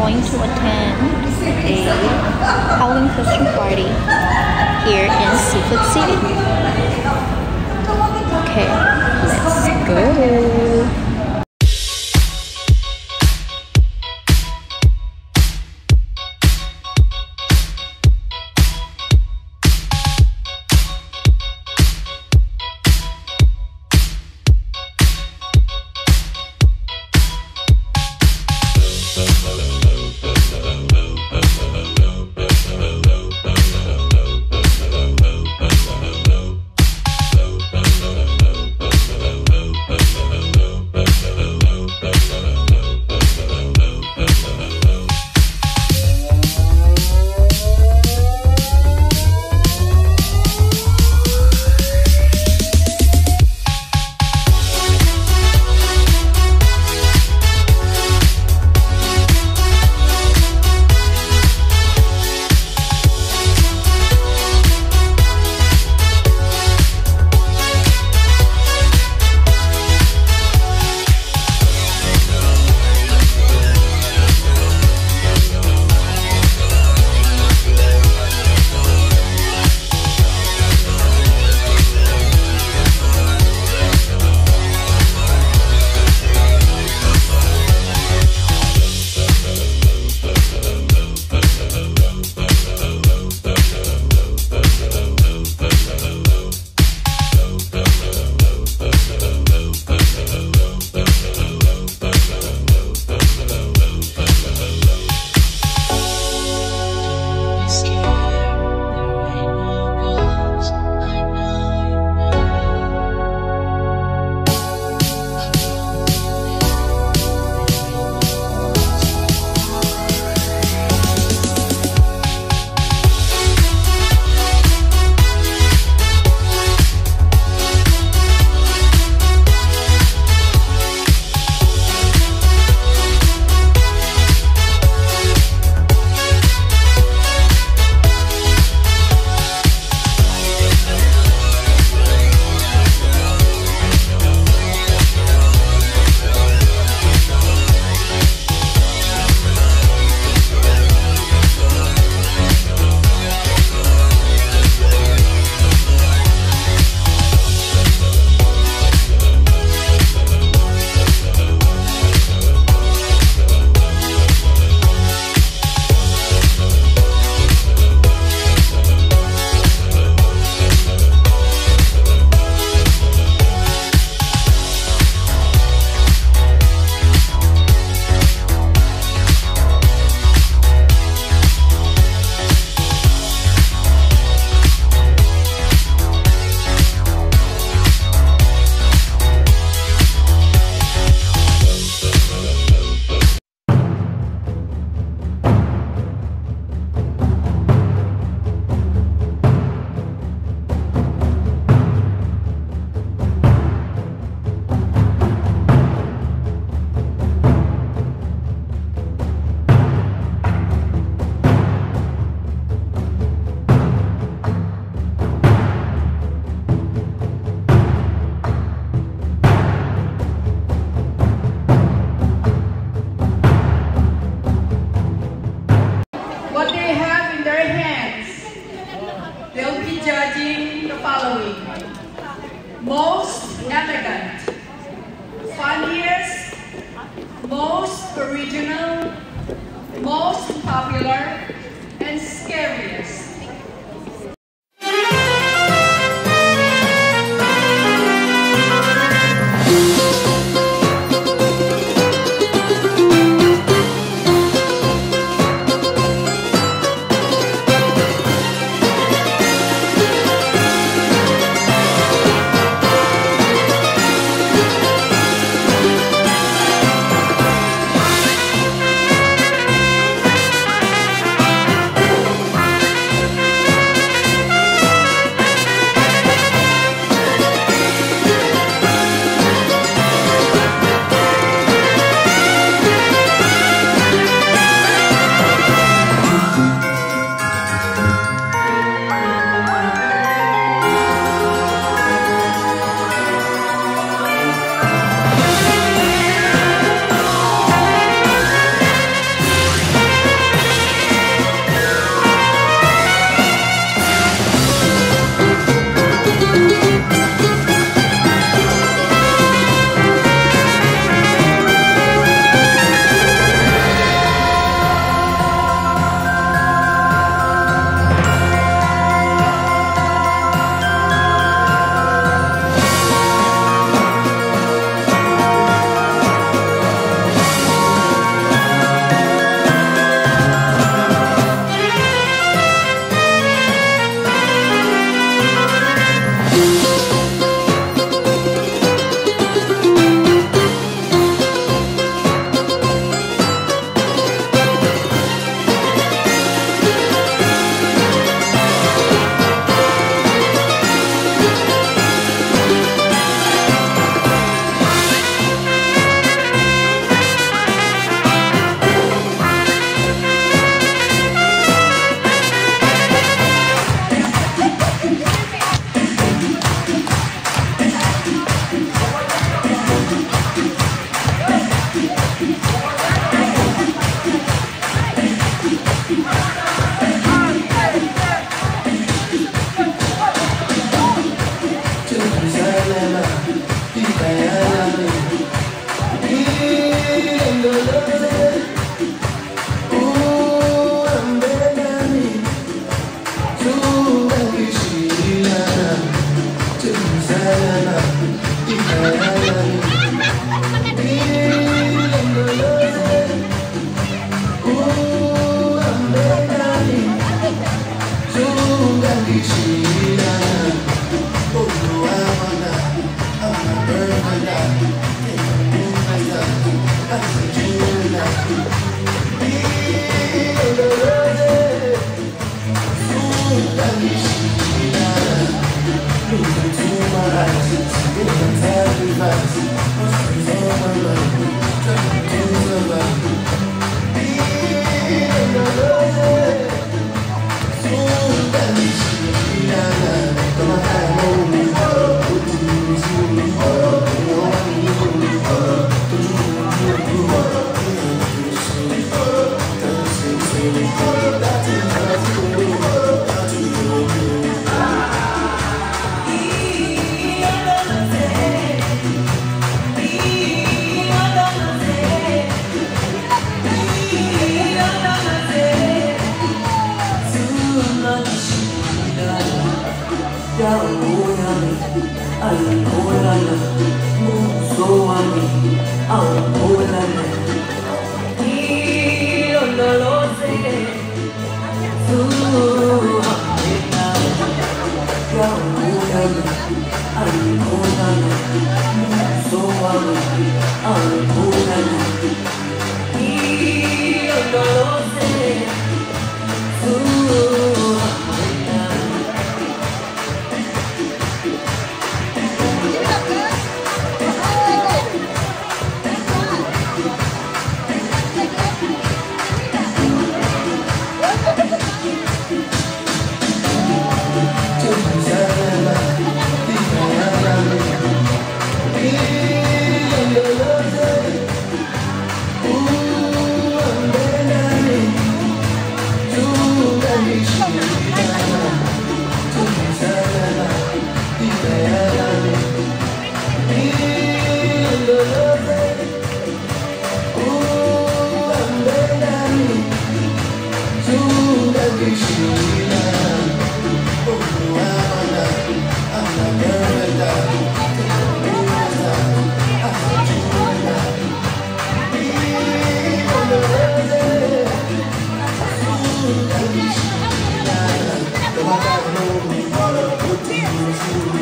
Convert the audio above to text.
going to attend a Halloween costume party here in Seafood City. Okay, let's go. Most elegant, funniest, most original, most popular, and scariest. azul. Alkolana, Musoami, Alkolana. Io O dia